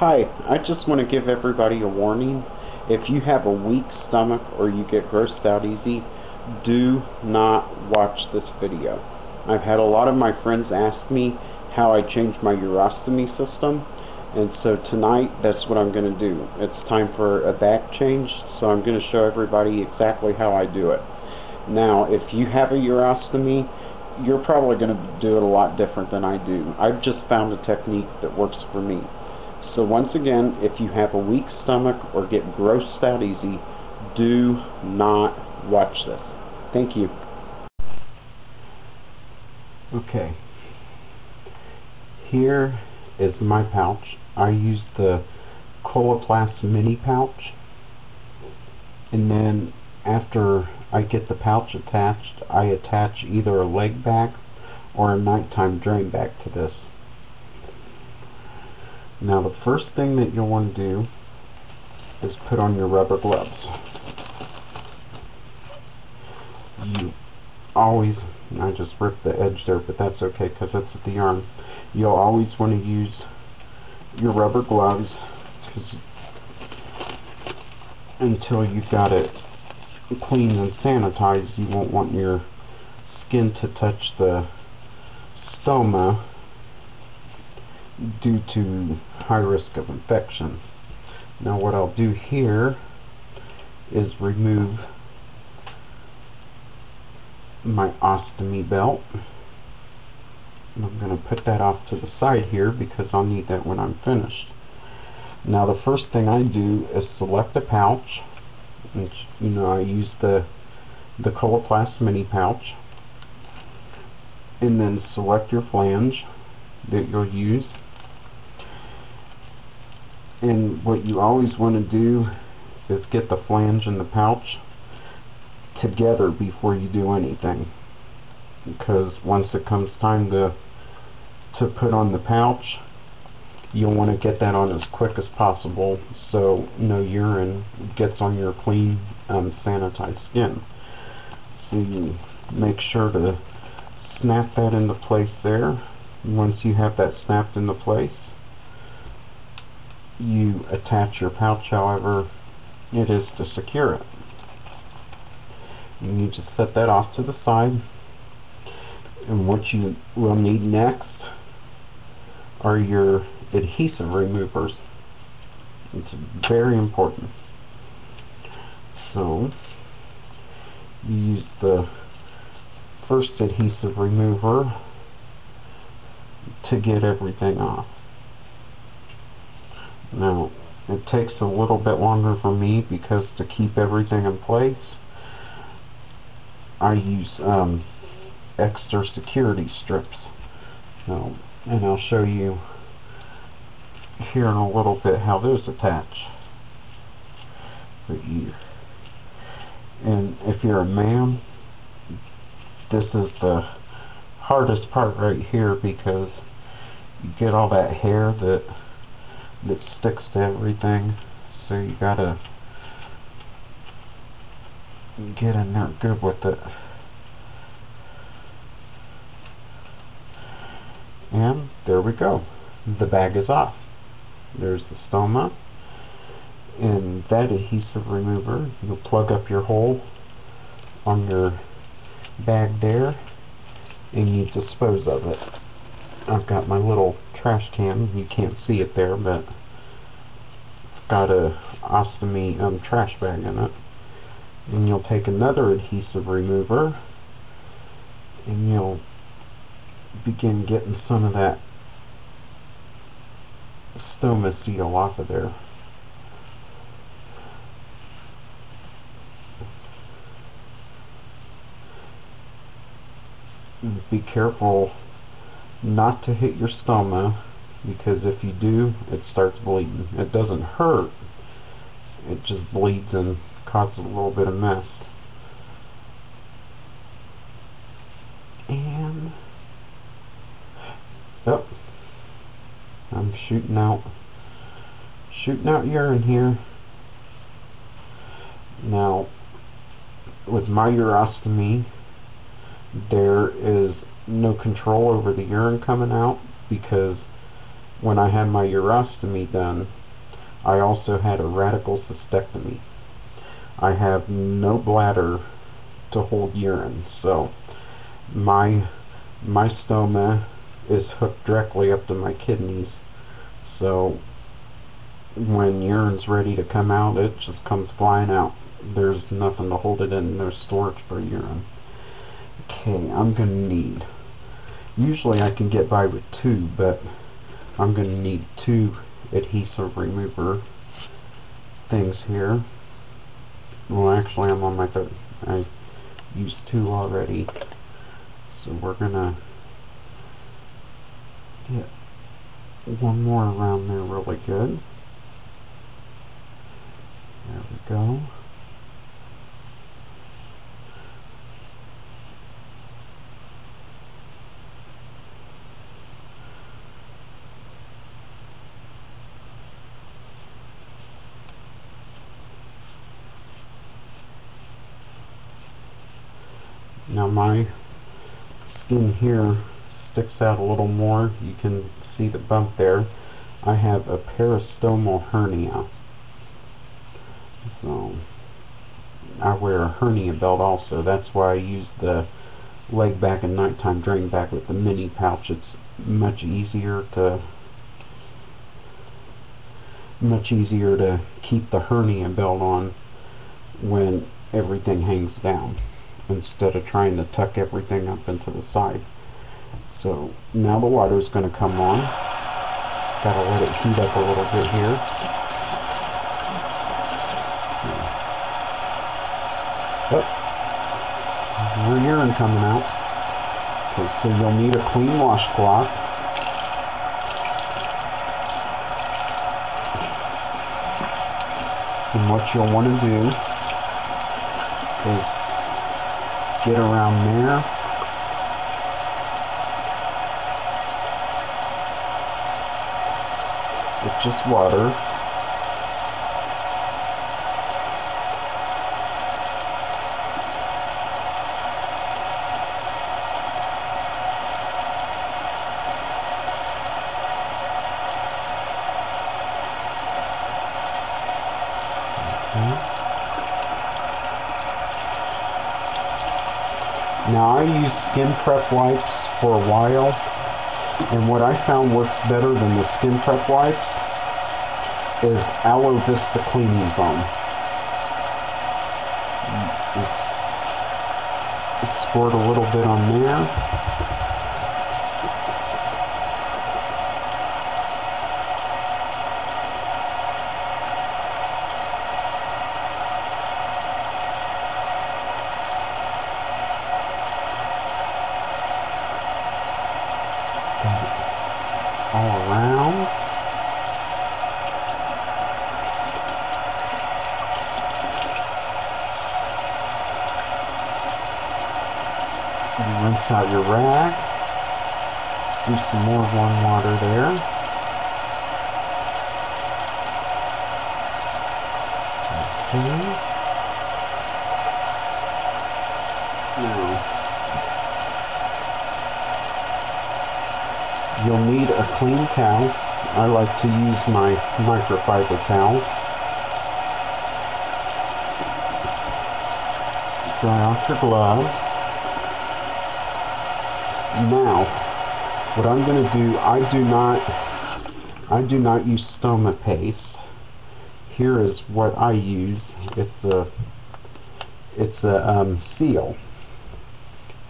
Hi, I just want to give everybody a warning. If you have a weak stomach or you get grossed out easy, do not watch this video. I've had a lot of my friends ask me how I changed my urostomy system, and so tonight that's what I'm going to do. It's time for a bag change, so I'm going to show everybody exactly how I do it. Now, if you have a urostomy, you're probably going to do it a lot different than I do. I've just found a technique that works for me. So once again, if you have a weak stomach or get grossed out easy, do not watch this. Thank you. Okay. Here is my pouch. I use the Coloplast mini pouch. And then after I get the pouch attached, I attach either a leg bag or a nighttime drain bag to this. Now the first thing that you'll want to do is put on your rubber gloves. You always, I just ripped the edge there, but that's okay because that's at the arm. You'll always want to use your rubber gloves until you've got it cleaned and sanitized. You won't want your skin to touch the stoma due to high risk of infection. Now what I'll do here is remove my ostomy belt. And I'm going to put that off to the side here because I'll need that when I'm finished. Now the first thing I do is select a pouch. Which, you know, I use the the Coloplast mini pouch. And then select your flange that you'll use and what you always want to do is get the flange and the pouch together before you do anything. Because once it comes time to to put on the pouch you'll want to get that on as quick as possible so no urine gets on your clean um, sanitized skin. So you make sure to snap that into place there. Once you have that snapped into place you attach your pouch however it is to secure it. You just set that off to the side and what you will need next are your adhesive removers. It's very important. So you use the first adhesive remover to get everything off. Now, it takes a little bit longer for me because to keep everything in place, I use um, extra security strips. So, and I'll show you here in a little bit how those attach for you. And if you're a man, this is the hardest part right here because you get all that hair that that sticks to everything. So you gotta get in there good with it. And there we go. The bag is off. There's the stoma. And that adhesive remover you'll plug up your hole on your bag there and you dispose of it. I've got my little trash can. You can't see it there, but it's got a ostomy um, trash bag in it. And you'll take another adhesive remover and you'll begin getting some of that stoma seal off of there. Be careful not to hit your stoma because if you do it starts bleeding. It doesn't hurt. It just bleeds and causes a little bit of mess. And oh I'm shooting out shooting out urine here. Now with my urostomy there is no control over the urine coming out because when I had my urostomy done, I also had a radical cystectomy. I have no bladder to hold urine, so my my stoma is hooked directly up to my kidneys. So when urine's ready to come out, it just comes flying out. There's nothing to hold it in. There's storage for urine. Okay, I'm going to need, usually I can get by with two, but I'm going to need two adhesive remover things here. Well, actually, I'm on my third. I used two already. So we're going to get one more around there really good. There we go. Now my skin here sticks out a little more. You can see the bump there. I have a peristomal hernia. So I wear a hernia belt also. That's why I use the leg bag and nighttime drain bag with the mini pouch. It's much easier to much easier to keep the hernia belt on when everything hangs down instead of trying to tuck everything up into the side. So now the water is going to come on. Gotta let it heat up a little bit here. Oh. oh, more urine coming out. Okay, so you'll need a clean washcloth. And what you'll want to do is get around there. With just water. Now I use skin prep wipes for a while and what I found works better than the skin prep wipes is Aloe Vesta cleaning foam. Just, squirt a little bit on there. all around. And rinse out your rag. Do some more warm water there. Okay. Now, You'll need a clean towel. I like to use my microfiber towels. Dry off your glove. Now, what I'm going to do, I do not, I do not use stoma paste. Here is what I use. It's a, it's a um, seal,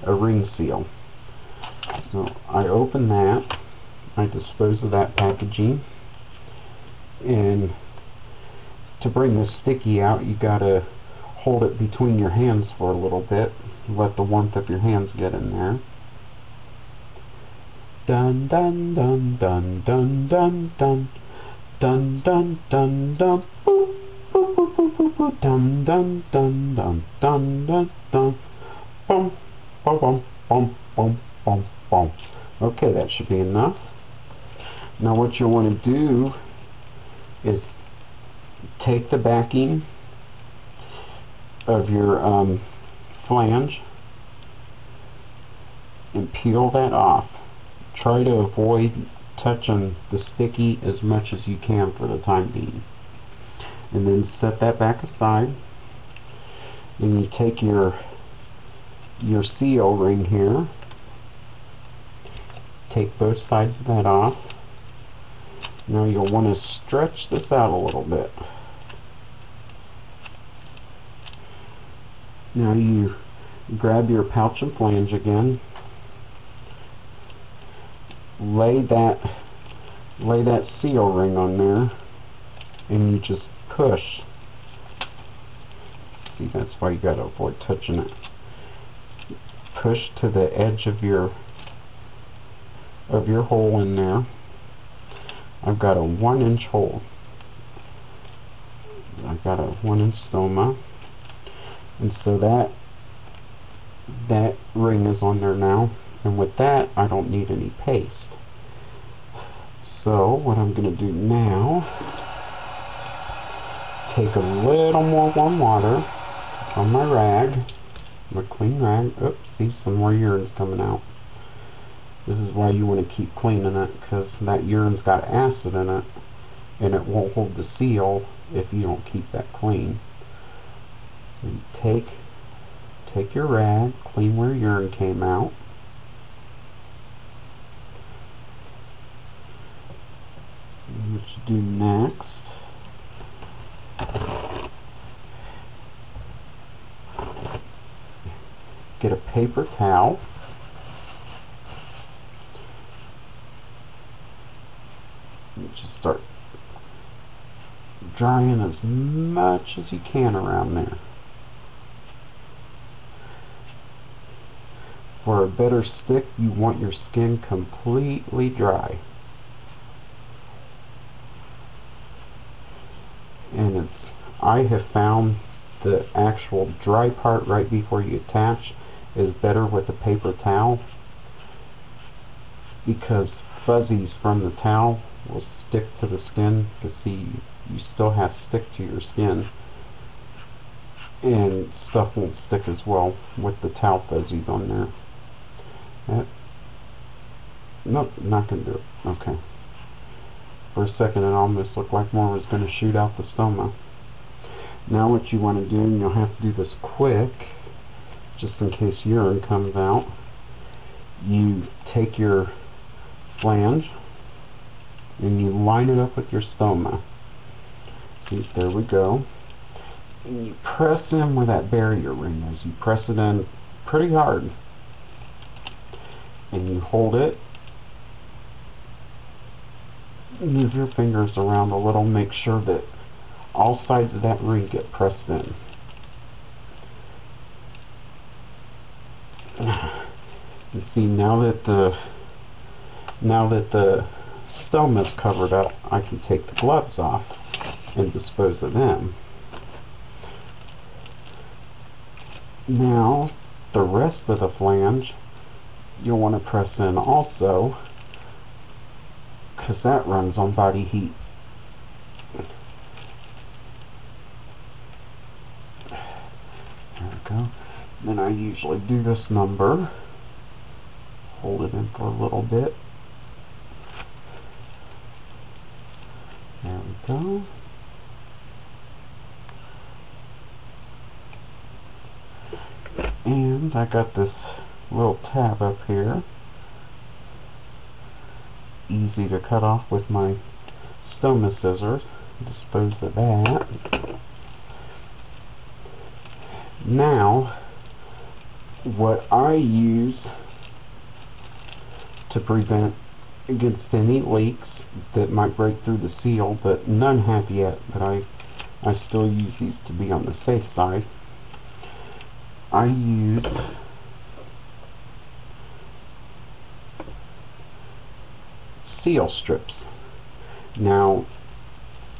a ring seal. So I open that, I dispose of that packaging, and to bring this sticky out you gotta hold it between your hands for a little bit, let the warmth of your hands get in there. Dun dun dun dun dun dun dun. Dun dun dun dun. Boop boop boop boop boop boop dun dun dun dun dun dun dun. Bum bum bum bum bum bum okay that should be enough. Now what you want to do is take the backing of your um, flange and peel that off try to avoid touching the sticky as much as you can for the time being. And then set that back aside. And you take your your seal ring here. Take both sides of that off. Now you'll want to stretch this out a little bit. Now you grab your pouch and flange again. Lay that lay that seal ring on there and you just push. See that's why you gotta avoid touching it. Push to the edge of your of your hole in there. I've got a one inch hole. I've got a one inch stoma and so that that ring is on there now and with that I don't need any paste. So what I'm going to do now take a little more warm water on my rag my clean rag. Oops see some more urine's coming out. This is why you want to keep cleaning it because that urine's got acid in it and it won't hold the seal if you don't keep that clean. So take take your rag, clean where urine came out. You do next get a paper towel and just start drying as much as you can around there. For a better stick, you want your skin completely dry. And it's, I have found the actual dry part right before you attach is better with a paper towel because fuzzies from the towel will stick to the skin because see you still have stick to your skin and stuff won't stick as well with the towel fuzzies on there that, nope, not to do it. Okay. For a second it almost looked like more was going to shoot out the stoma. Now what you want to do, and you'll have to do this quick, just in case urine comes out, you take your flange and you line it up with your stoma. See, there we go. And you press in where that barrier ring is. You press it in pretty hard and you hold it move your fingers around a little make sure that all sides of that ring get pressed in. You see now that the now that the stem is covered up I can take the gloves off and dispose of them. Now the rest of the flange you'll want to press in also because that runs on body heat. There we go. Then I usually do this number. Hold it in for a little bit. There we go. And I got this little tab up here easy to cut off with my stoma scissors. Dispose of that. Now what I use to prevent against any leaks that might break through the seal but none have yet but I I still use these to be on the safe side. I use seal strips. Now,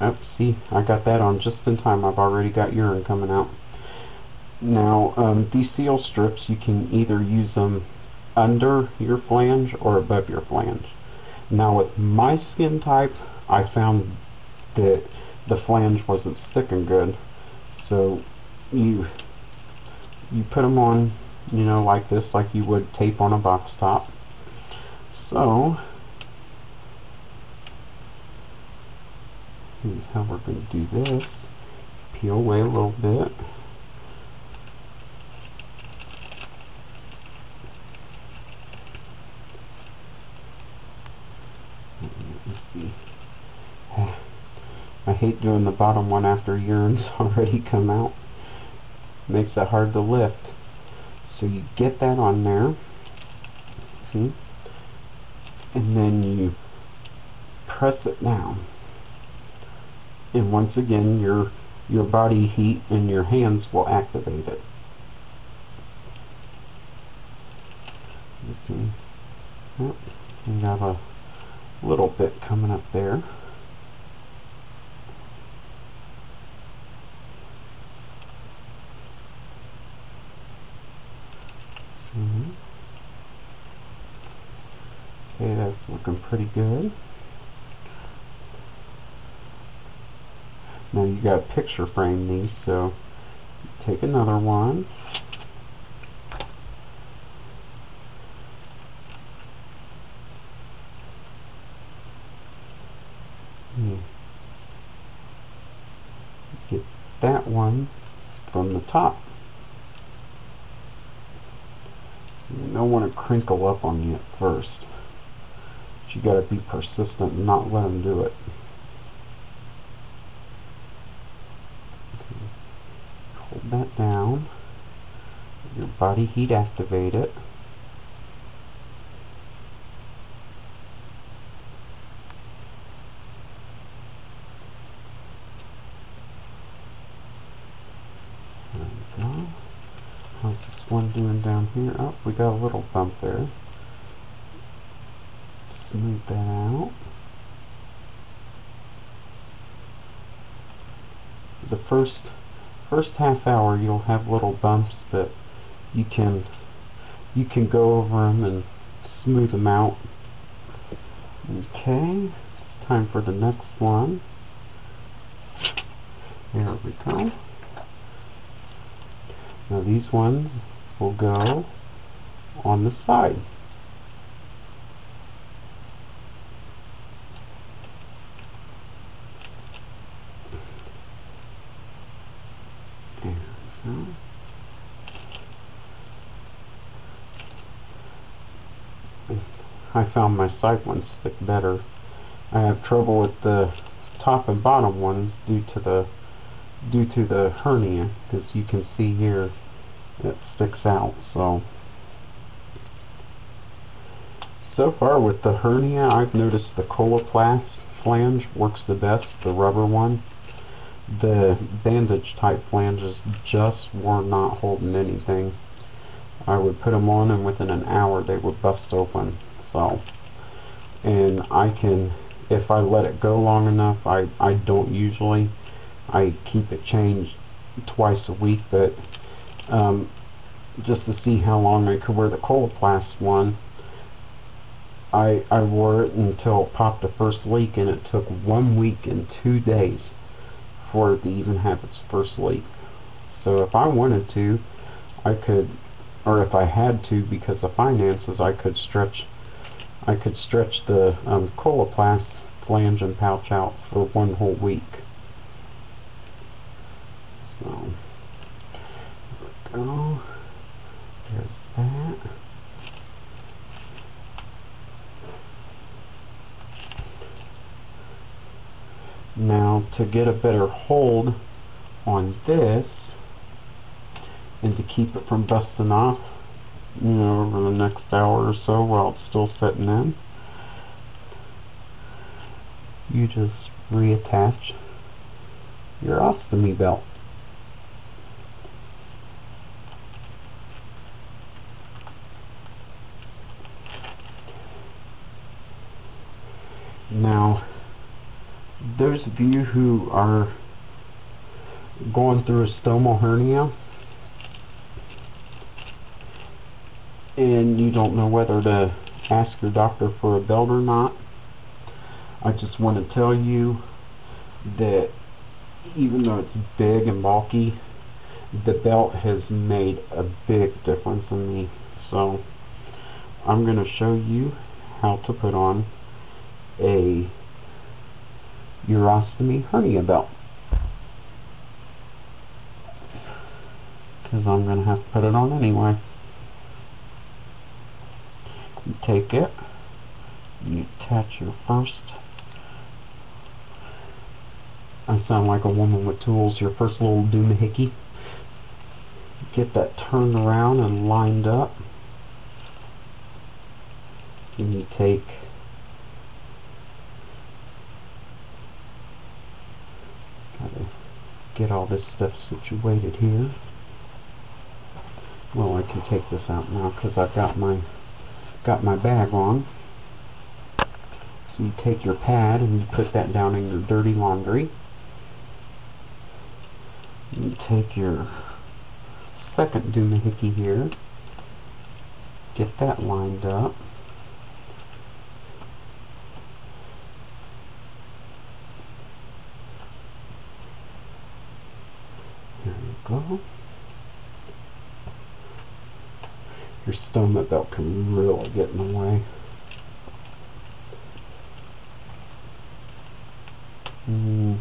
oh, see, I got that on just in time. I've already got urine coming out. Now, um, these seal strips, you can either use them under your flange or above your flange. Now, with my skin type, I found that the flange wasn't sticking good. So, you you put them on, you know, like this, like you would tape on a box top. So, Here's how we're going to do this. Peel away a little bit. Let's see. I hate doing the bottom one after urines already come out. Makes it hard to lift. So you get that on there. And then you press it down and once again your your body heat and your hands will activate it. Yep, we got a little bit coming up there. Mm-hmm. Okay, that's looking pretty good. Now you got picture frame these, so take another one. Hmm. Get that one from the top. So you don't want to crinkle up on you at first. But you got to be persistent and not let them do it. hold that down your body heat activate it. How's this one doing down here? Oh we got a little bump there. Smooth that out. The first first half hour you'll have little bumps but you can you can go over them and smooth them out. Okay it's time for the next one. There we go. Now these ones will go on the side Found my side ones stick better. I have trouble with the top and bottom ones due to the due to the hernia because you can see here it sticks out so. So far with the hernia I've noticed the Coloplast flange works the best the rubber one. The bandage type flanges just were not holding anything. I would put them on and within an hour they would bust open so and I can if I let it go long enough I, I don't usually I keep it changed twice a week but um, just to see how long I could wear the Coloplast one I, I wore it until it popped the first leak and it took one week and two days for it to even have its first leak. So if I wanted to I could or if I had to because of finances I could stretch I could stretch the um, Coloplast flange and pouch out for one whole week. So, there we go. There's that. Now, to get a better hold on this, and to keep it from busting off, you know, over the next hour or so while it's still setting in. You just reattach your ostomy belt. Now, those of you who are going through a stomal hernia, and you don't know whether to ask your doctor for a belt or not, I just want to tell you that even though it's big and bulky, the belt has made a big difference in me. So I'm going to show you how to put on a urostomy hernia belt. Because I'm going to have to put it on anyway. You take it, you attach your first I sound like a woman with tools, your first little doohickey. Get that turned around and lined up. And you take gotta get all this stuff situated here. Well, I can take this out now because I've got my got my bag on. So you take your pad and you put that down in your dirty laundry. You take your second doohickey here, get that lined up. There you go. Your stoma belt can really get in the way. Mm,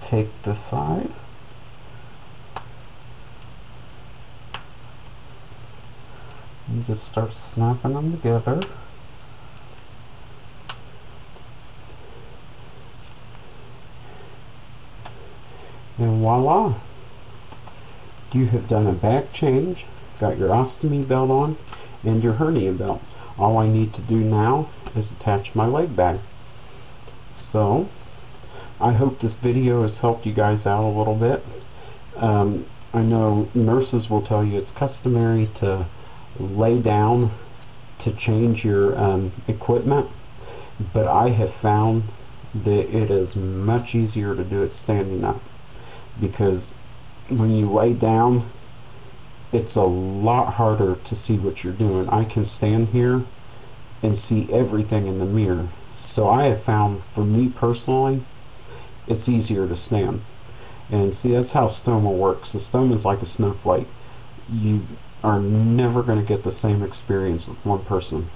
take the side. You just start snapping them together. And voila! You have done a bag change, got your ostomy belt on, and your hernia belt. All I need to do now is attach my leg bag. So, I hope this video has helped you guys out a little bit. Um, I know nurses will tell you it's customary to lay down to change your um, equipment but I have found that it is much easier to do it standing up because when you lay down it's a lot harder to see what you're doing I can stand here and see everything in the mirror so I have found for me personally it's easier to stand and see that's how stoma works the stoma is like a snowflake you are never going to get the same experience with one person.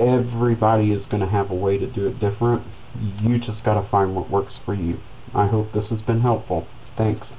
Everybody is going to have a way to do it different. You just got to find what works for you. I hope this has been helpful. Thanks.